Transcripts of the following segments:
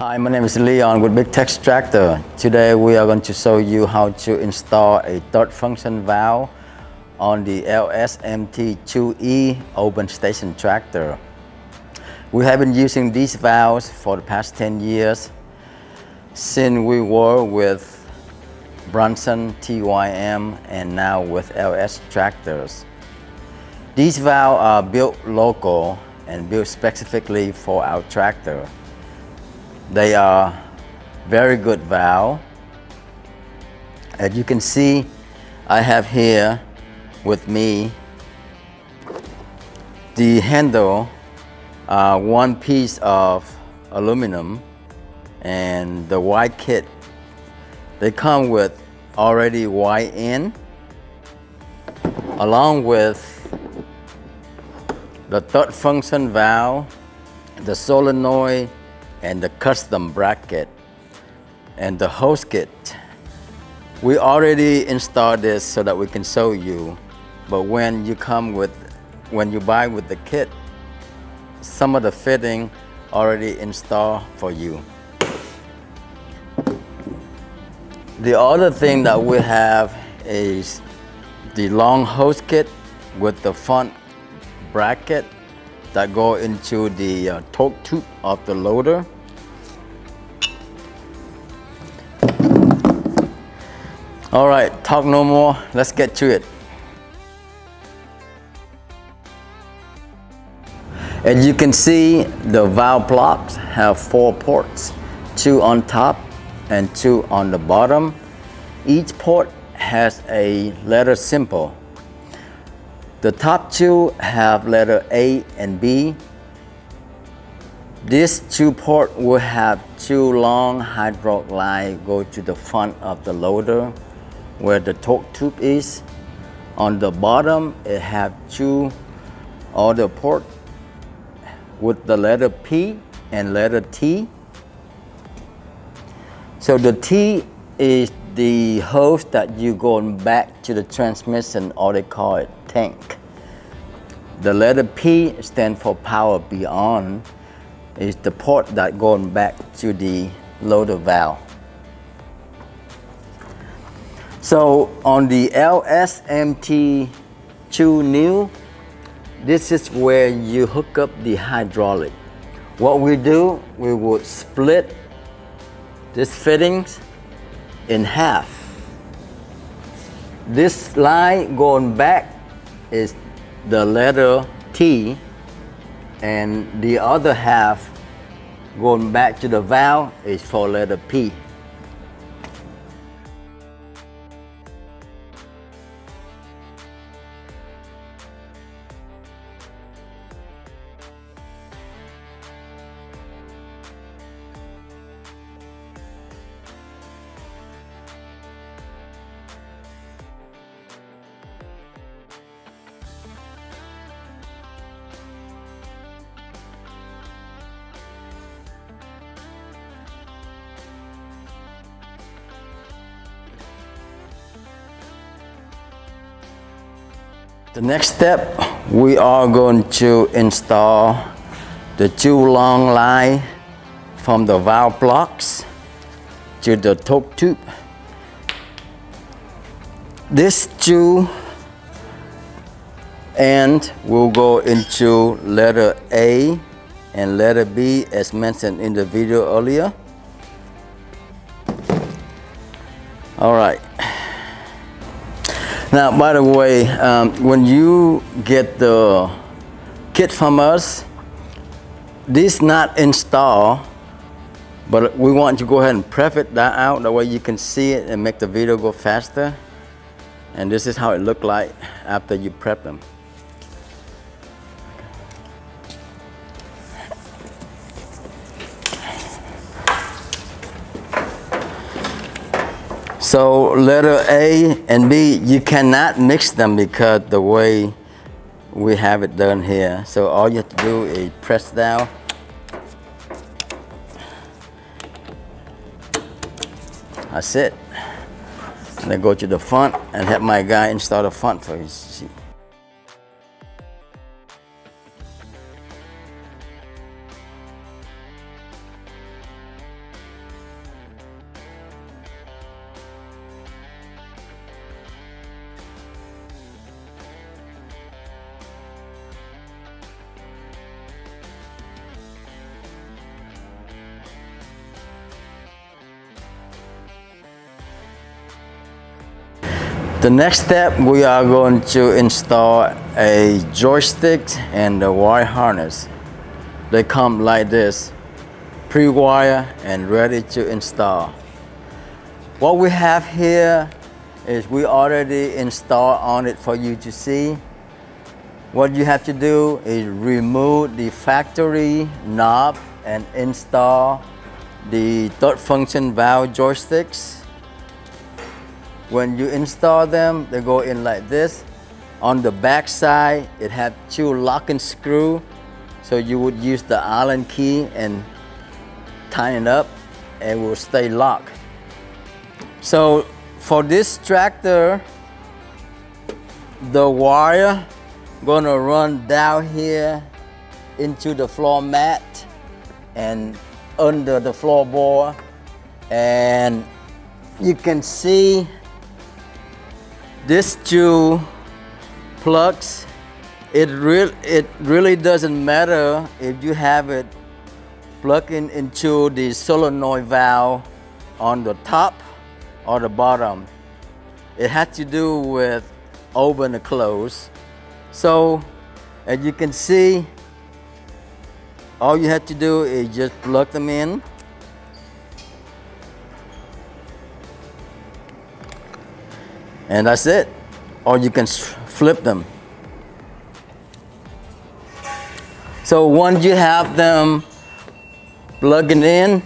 Hi, my name is Leon with Big Tex Tractor. Today we are going to show you how to install a third function valve on the LSMT2E open station tractor. We have been using these valves for the past 10 years since we were with Branson, TYM, and now with LS tractors. These valves are built local and built specifically for our tractor. They are very good valve. As you can see, I have here with me the handle, uh, one piece of aluminum and the white kit. They come with already white in along with the third function valve, the solenoid, and the custom bracket, and the hose kit. We already installed this so that we can show you, but when you come with, when you buy with the kit, some of the fitting already installed for you. The other thing that we have is the long hose kit with the front bracket that go into the uh, torque tube of the loader. All right, talk no more, let's get to it. As you can see, the valve blocks have four ports, two on top and two on the bottom. Each port has a letter symbol the top two have letter A and B. These two port will have two long hydraulic line go to the front of the loader where the torque tube is. On the bottom, it have two other port with the letter P and letter T. So the T is the hose that you going back to the transmission or they call it tank. The letter P stands for power beyond is the port that going back to the loader valve. So on the LSMT2 new, this is where you hook up the hydraulic. What we do, we would split this fittings in half. This line going back is the letter T and the other half going back to the vowel is for letter P. The next step, we are going to install the two long line from the valve blocks to the torque tube. This two end will go into letter A and letter B as mentioned in the video earlier. All right. Now, by the way, um, when you get the kit from us, this not installed, but we want you to go ahead and prep it that out, that way you can see it and make the video go faster. And this is how it looked like after you prep them. So letter A and B, you cannot mix them because the way we have it done here. So all you have to do is press down. That's it. And then go to the front and have my guy install the front for you. The next step, we are going to install a joystick and the wire harness. They come like this, pre-wire and ready to install. What we have here is we already installed on it for you to see. What you have to do is remove the factory knob and install the third function valve joysticks. When you install them, they go in like this. On the back side, it has two locking screw. So you would use the Allen key and tighten it up and it will stay locked. So for this tractor, the wire gonna run down here into the floor mat and under the floorboard and you can see this two plugs it, real, it really doesn't matter if you have it plugged in into the solenoid valve on the top or the bottom. It has to do with open and close. So as you can see, all you have to do is just plug them in. And that's it. Or you can flip them. So once you have them plugging in,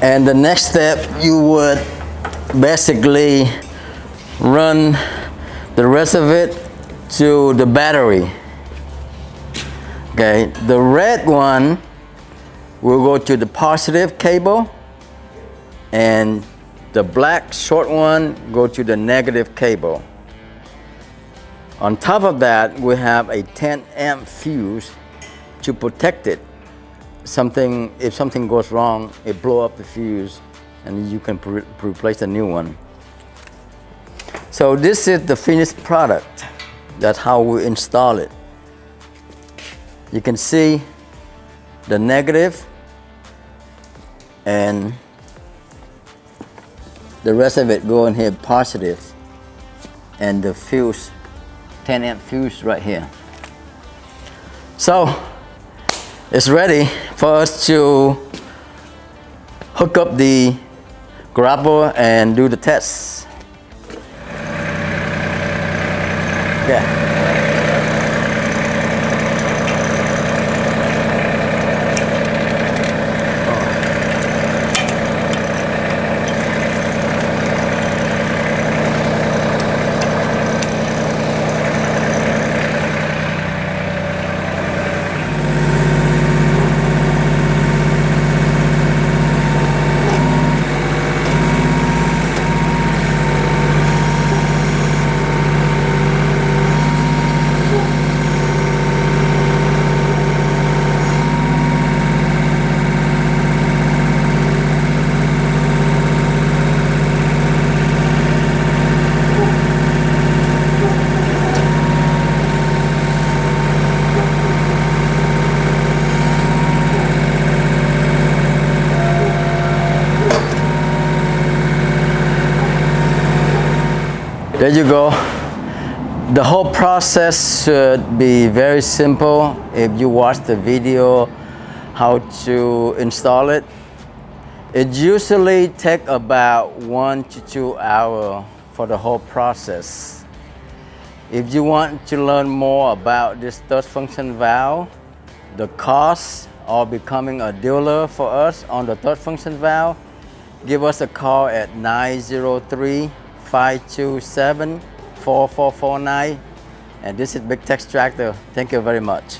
And the next step, you would basically run the rest of it to the battery. Okay, the red one will go to the positive cable and the black short one go to the negative cable. On top of that, we have a 10 amp fuse to protect it something, if something goes wrong, it blow up the fuse and you can replace a new one. So this is the finished product. That's how we install it. You can see the negative and the rest of it go in here positive and the fuse 10 amp fuse right here so it's ready for us to hook up the grapple and do the test. ya There you go. The whole process should be very simple if you watch the video how to install it. It usually take about one to two hours for the whole process. If you want to learn more about this third function valve, the cost of becoming a dealer for us on the third function valve, give us a call at 903 527 4449 and this is Big Tex Tractor. Thank you very much.